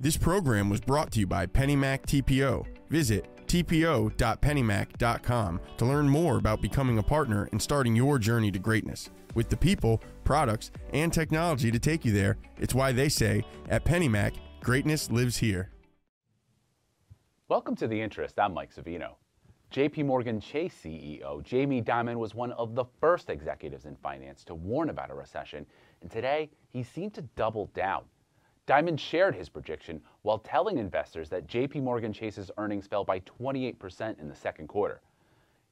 This program was brought to you by PennyMac TPO. Visit tpo.pennymac.com to learn more about becoming a partner and starting your journey to greatness. With the people, products, and technology to take you there, it's why they say at PennyMac, greatness lives here. Welcome to The Interest. I'm Mike Savino. JP Morgan Chase CEO Jamie Dimon was one of the first executives in finance to warn about a recession, and today he seemed to double down. Dimon shared his prediction while telling investors that JP Morgan Chase's earnings fell by 28% in the second quarter.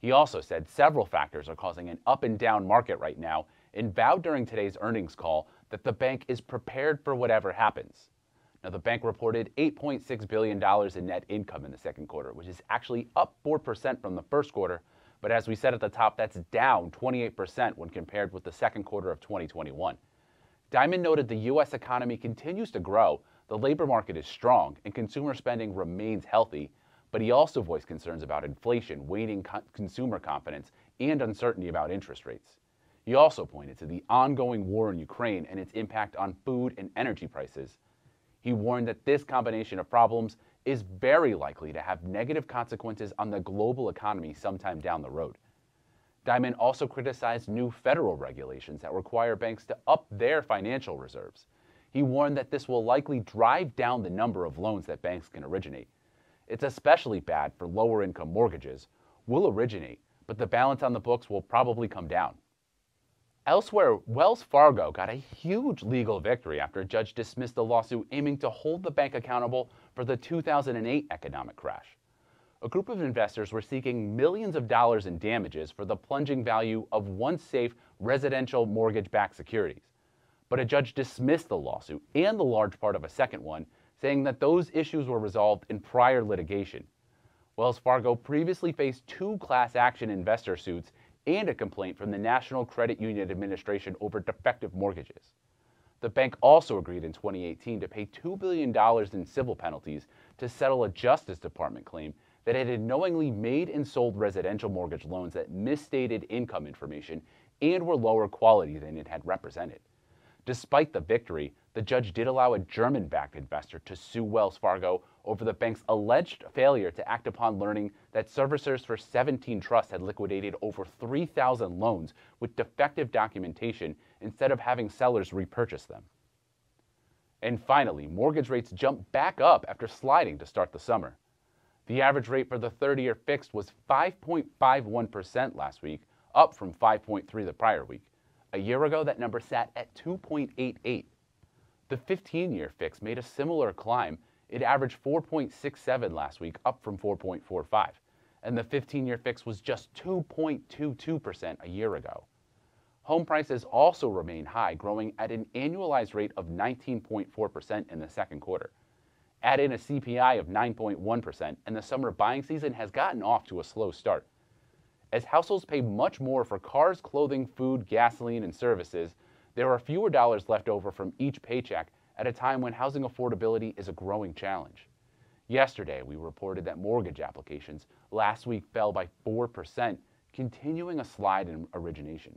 He also said several factors are causing an up and down market right now and vowed during today's earnings call that the bank is prepared for whatever happens. Now, the bank reported $8.6 billion in net income in the second quarter, which is actually up 4% from the first quarter. But as we said at the top, that's down 28% when compared with the second quarter of 2021. Dimon noted the U.S. economy continues to grow, the labor market is strong, and consumer spending remains healthy. But he also voiced concerns about inflation, waning co- consumer confidence, and uncertainty about interest rates. He also pointed to the ongoing war in Ukraine and its impact on food and energy prices. He warned that this combination of problems is very likely to have negative consequences on the global economy sometime down the road. Dimon also criticized new federal regulations that require banks to up their financial reserves. He warned that this will likely drive down the number of loans that banks can originate. It's especially bad for lower income mortgages. Will originate, but the balance on the books will probably come down. Elsewhere, Wells Fargo got a huge legal victory after a judge dismissed a lawsuit aiming to hold the bank accountable for the 2008 economic crash a group of investors were seeking millions of dollars in damages for the plunging value of once safe residential mortgage backed securities. But a judge dismissed the lawsuit and the large part of a second one, saying that those issues were resolved in prior litigation. Wells Fargo previously faced two class action investor suits and a complaint from the National Credit Union Administration over defective mortgages. The bank also agreed in 2018 to pay $2 billion in civil penalties to settle a Justice Department claim that it had knowingly made and sold residential mortgage loans that misstated income information and were lower quality than it had represented. Despite the victory, the judge did allow a German backed investor to sue Wells Fargo over the bank's alleged failure to act upon learning that servicers for 17 trusts had liquidated over 3,000 loans with defective documentation instead of having sellers repurchase them. And finally, mortgage rates jumped back up after sliding to start the summer. The average rate for the 30 year fixed was 5.51% last week, up from 5.3 the prior week. A year ago, that number sat at 2.88. The 15 year fix made a similar climb. It averaged 4.67 last week, up from 4.45. And the 15 year fix was just 2.22% a year ago. Home prices also remain high, growing at an annualized rate of 19.4% in the second quarter. Add in a CPI of 9.1%, and the summer buying season has gotten off to a slow start. As households pay much more for cars, clothing, food, gasoline, and services, there are fewer dollars left over from each paycheck at a time when housing affordability is a growing challenge. Yesterday, we reported that mortgage applications last week fell by 4%, continuing a slide in origination.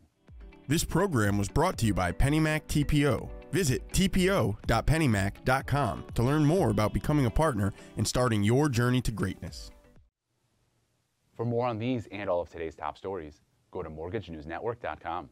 This program was brought to you by PennyMac TPO. Visit tpo.pennymac.com to learn more about becoming a partner and starting your journey to greatness. For more on these and all of today's top stories, go to mortgagenewsnetwork.com.